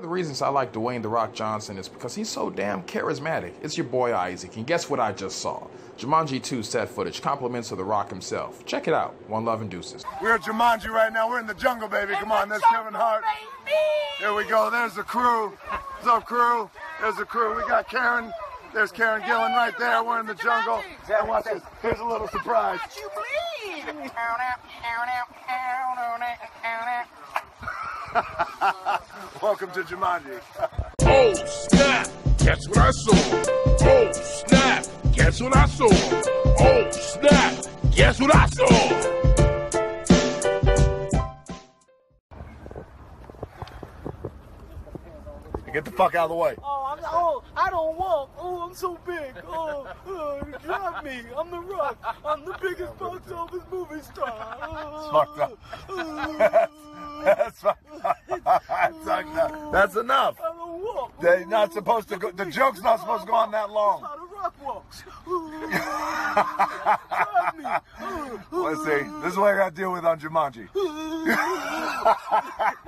One of the reasons I like Dwayne The Rock Johnson is because he's so damn charismatic. It's your boy Isaac, and guess what I just saw? Jumanji 2 set footage, compliments of The Rock himself. Check it out. One love and deuces. We're at Jumanji right now. We're in the jungle, baby. Come on, that's Kevin Hart. Here we go. There's the crew. What's up, crew? There's the crew. We got Karen. There's Karen Gillan right there. We're in the jungle. And watch this. Here's a little surprise. You bleed. Welcome to Jumanji. Oh snap! Guess what I saw? Oh snap! Guess what I saw? Oh snap! Guess what I saw? Get the fuck out of the way. Oh, I'm, oh, I don't walk. Oh, I'm so big. Oh, oh drive me. I'm the Rock. I'm the biggest box office movie star. Oh, fucked up. Oh, oh, That's. That's fucked. That's enough. I don't walk. They're not supposed to go. The joke's not supposed to go on that long. How the Rock walks. Let's see. This is what I got to deal with on Jumanji.